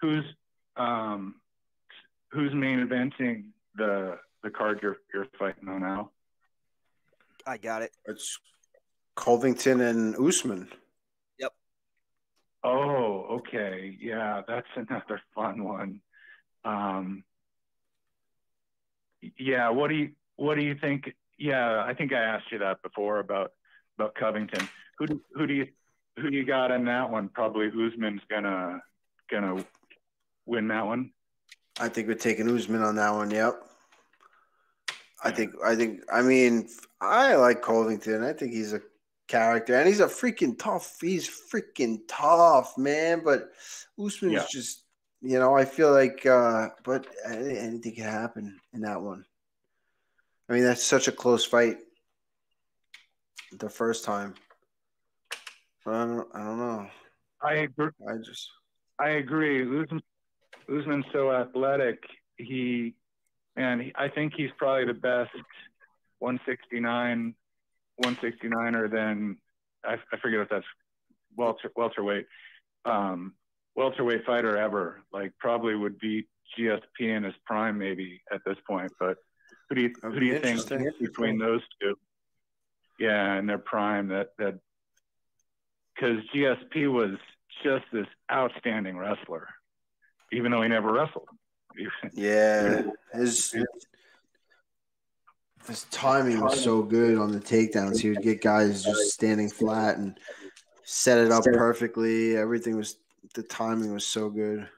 who's um, who's main eventing the the card you're you're fighting on now? I got it. It's Covington and Usman. Yep. Oh, okay. Yeah, that's another fun one. Um, yeah, what do you what do you think? Yeah, I think I asked you that before about about Covington. Who do, who do you who do you got in that one? Probably Usman's gonna gonna win that one. I think we're taking Usman on that one. Yep. I think I think I mean I like Covington. I think he's a character and he's a freaking tough. He's freaking tough, man. But Usman's Yeah. just you know, I feel like uh but anything can happen in that one. I mean, that's such a close fight the first time. I don't I don't know. I agree. I just I agree. Usman, Usman's so athletic. He and he, I think he's probably the best 169 169er than I, I forget if that's welter welterweight um, welterweight fighter ever. Like probably would beat GSP in his prime maybe at this point. But who do you who do you think between those two? Yeah, in their prime that that because GSP was just this outstanding wrestler, even though he never wrestled. Yeah, his his timing was so good on the takedowns. He would get guys just standing flat and set it up perfectly. Everything was the timing was so good.